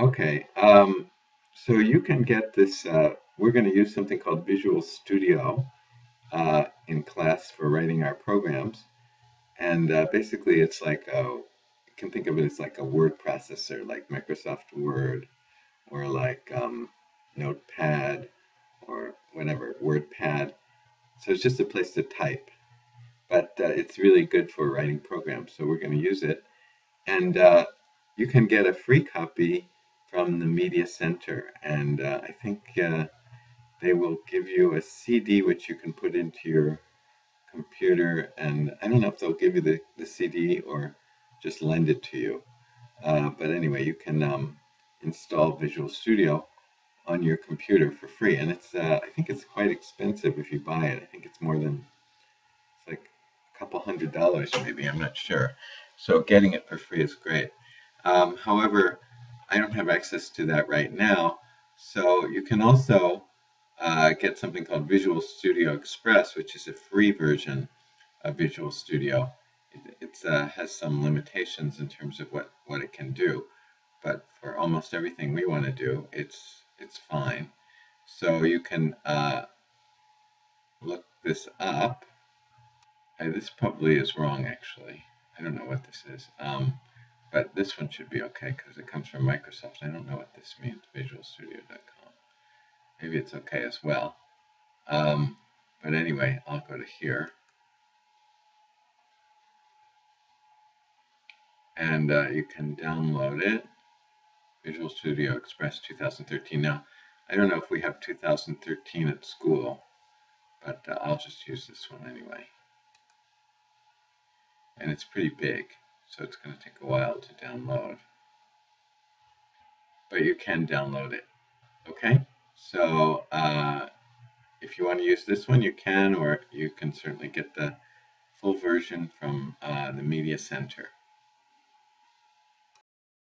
Okay, um, so you can get this. Uh, we're going to use something called Visual Studio uh, in class for writing our programs, and uh, basically it's like a, you can think of it as like a word processor, like Microsoft Word, or like um, Notepad, or whatever WordPad. So it's just a place to type, but uh, it's really good for writing programs. So we're going to use it, and uh, you can get a free copy from the Media Center, and uh, I think uh, they will give you a CD which you can put into your computer, and I don't know if they'll give you the, the CD or just lend it to you. Uh, but anyway, you can um, install Visual Studio on your computer for free, and it's uh, I think it's quite expensive if you buy it. I think it's more than it's like a couple hundred dollars, maybe. I'm not sure. So getting it for free is great. Um, however, I don't have access to that right now. So you can also uh, get something called Visual Studio Express, which is a free version of Visual Studio. It uh, has some limitations in terms of what, what it can do, but for almost everything we want to do, it's it's fine. So you can uh, look this up. Hey, this probably is wrong, actually. I don't know what this is. Um, but this one should be okay because it comes from Microsoft. I don't know what this means, visualstudio.com. Maybe it's okay as well. Um, but anyway, I'll go to here. And uh, you can download it. Visual Studio Express 2013. Now, I don't know if we have 2013 at school, but uh, I'll just use this one anyway. And it's pretty big so it's going to take a while to download. But you can download it. Okay, so uh, if you want to use this one, you can, or you can certainly get the full version from uh, the Media Center.